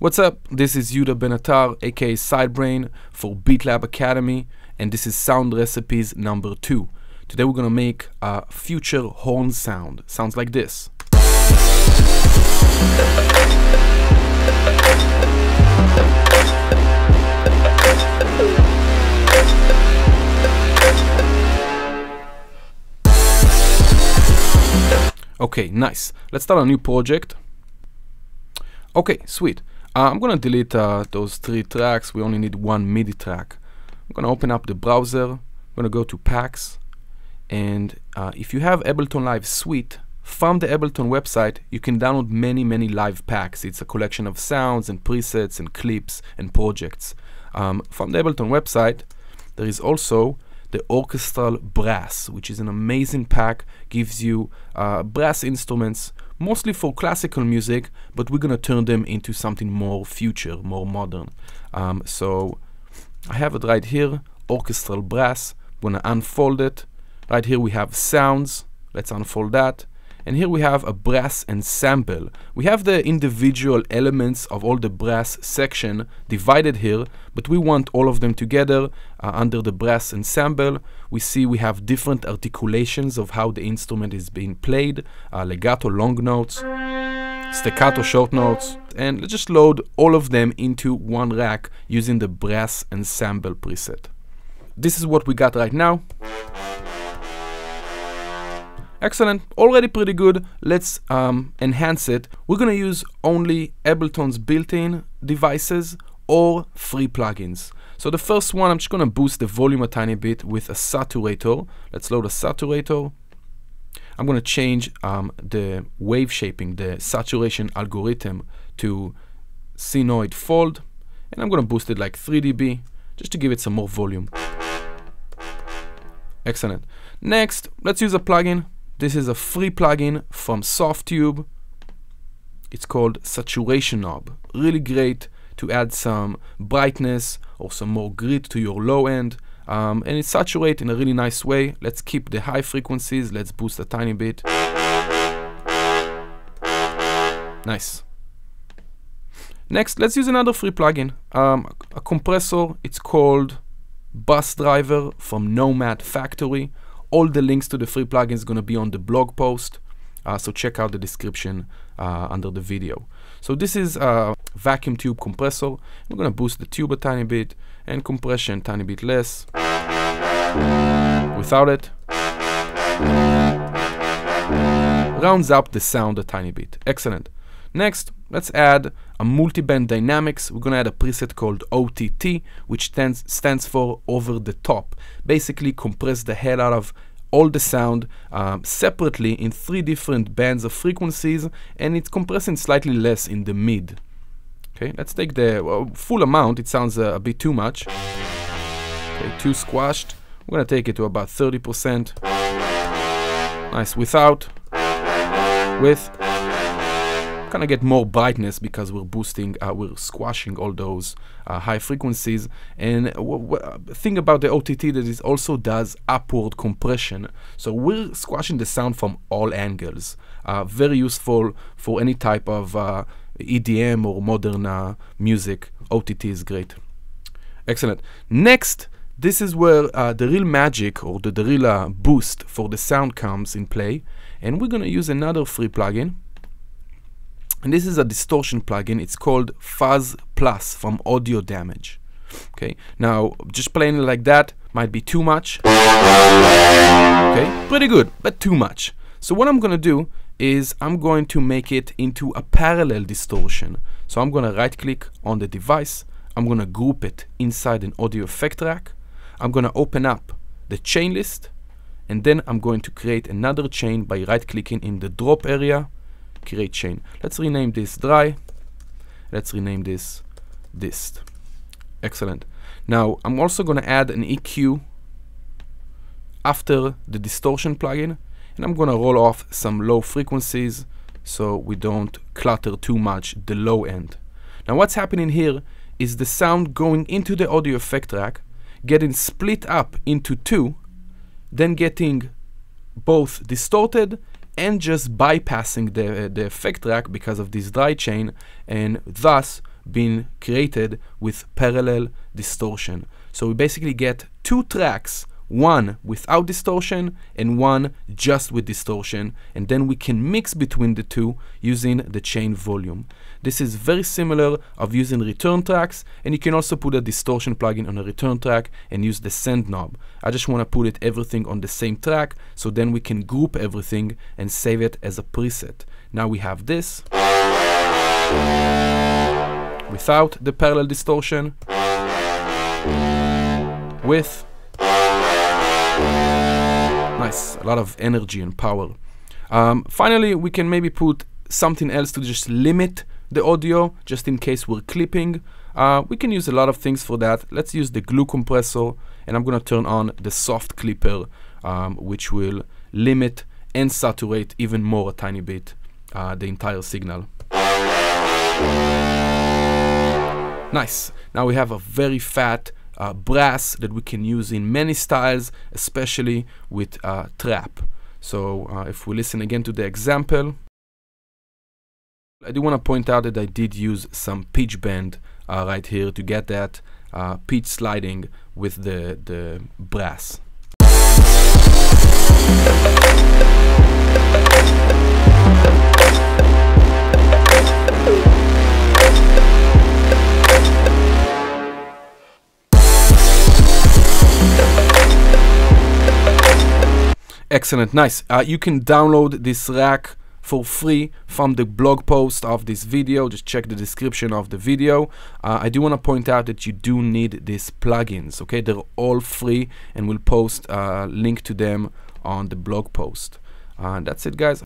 What's up? This is Yuda Benatar, aka Sidebrain for BeatLab Academy, and this is Sound Recipes number two. Today we're gonna make a future horn sound. Sounds like this. Okay, nice. Let's start a new project. Okay, sweet. Uh, I'm gonna delete uh, those three tracks. We only need one MIDI track. I'm gonna open up the browser. I'm gonna go to packs. And uh, if you have Ableton Live Suite, from the Ableton website, you can download many, many live packs. It's a collection of sounds and presets and clips and projects. Um, from the Ableton website, there is also the Orchestral Brass, which is an amazing pack, gives you uh, brass instruments mostly for classical music, but we're gonna turn them into something more future, more modern. Um, so I have it right here, orchestral brass. I'm gonna unfold it. Right here we have sounds. Let's unfold that. And here we have a brass ensemble. We have the individual elements of all the brass section divided here, but we want all of them together uh, under the brass ensemble. We see we have different articulations of how the instrument is being played, uh, legato long notes, staccato short notes, and let's just load all of them into one rack using the brass ensemble preset. This is what we got right now. Excellent, already pretty good. Let's um, enhance it. We're gonna use only Ableton's built-in devices or free plugins. So the first one, I'm just gonna boost the volume a tiny bit with a saturator. Let's load a saturator. I'm gonna change um, the wave shaping, the saturation algorithm to sinoid fold. And I'm gonna boost it like 3 dB just to give it some more volume. Excellent. Next, let's use a plugin. This is a free plugin from Softube. It's called Saturation Knob. Really great to add some brightness or some more grit to your low end. Um, and it saturates in a really nice way. Let's keep the high frequencies. Let's boost a tiny bit. Nice. Next, let's use another free plugin. Um, a compressor. It's called Bus Driver from Nomad Factory. All the links to the free plugin is going to be on the blog post. Uh, so check out the description uh, under the video. So this is a vacuum tube compressor. I'm going to boost the tube a tiny bit and compression a tiny bit less. Without it. Rounds up the sound a tiny bit. Excellent. Next, let's add a multi-band dynamics. We're gonna add a preset called OTT, which stands, stands for over the top. Basically compress the hell out of all the sound um, separately in three different bands of frequencies and it's compressing slightly less in the mid. Okay, let's take the full amount. It sounds uh, a bit too much. Okay, too squashed. We're gonna take it to about 30%. Nice, without, with, kind of get more brightness because we're boosting, uh, we're squashing all those uh, high frequencies. And thing about the OTT that it also does upward compression. So we're squashing the sound from all angles. Uh, very useful for any type of uh, EDM or modern uh, music. OTT is great. Excellent. Next, this is where uh, the real magic or the, the real boost for the sound comes in play. And we're going to use another free plugin and this is a distortion plugin. It's called Fuzz Plus from Audio Damage. Okay, now just playing it like that might be too much. Okay, pretty good, but too much. So what I'm gonna do is I'm going to make it into a parallel distortion. So I'm gonna right click on the device. I'm gonna group it inside an audio effect rack. I'm gonna open up the chain list and then I'm going to create another chain by right clicking in the drop area create chain. Let's rename this dry. Let's rename this dist. Excellent. Now I'm also going to add an EQ after the distortion plugin and I'm going to roll off some low frequencies so we don't clutter too much the low end. Now what's happening here is the sound going into the audio effect rack, getting split up into two, then getting both distorted and just bypassing the, uh, the effect rack because of this dry chain and thus being created with parallel distortion. So we basically get two tracks one without distortion and one just with distortion and then we can mix between the two using the chain volume. This is very similar of using return tracks and you can also put a distortion plugin on a return track and use the send knob. I just want to put it everything on the same track so then we can group everything and save it as a preset. Now we have this without the parallel distortion with Nice, a lot of energy and power. Um, finally, we can maybe put something else to just limit the audio, just in case we're clipping. Uh, we can use a lot of things for that. Let's use the glue compressor, and I'm gonna turn on the soft clipper, um, which will limit and saturate even more a tiny bit uh, the entire signal. Nice. Now we have a very fat uh, brass that we can use in many styles, especially with uh, trap. So uh, if we listen again to the example, I do want to point out that I did use some pitch bend uh, right here to get that uh, pitch sliding with the, the brass. Excellent, nice. Uh, you can download this rack for free from the blog post of this video. Just check the description of the video. Uh, I do want to point out that you do need these plugins, okay? They're all free and we'll post a link to them on the blog post. And that's it, guys.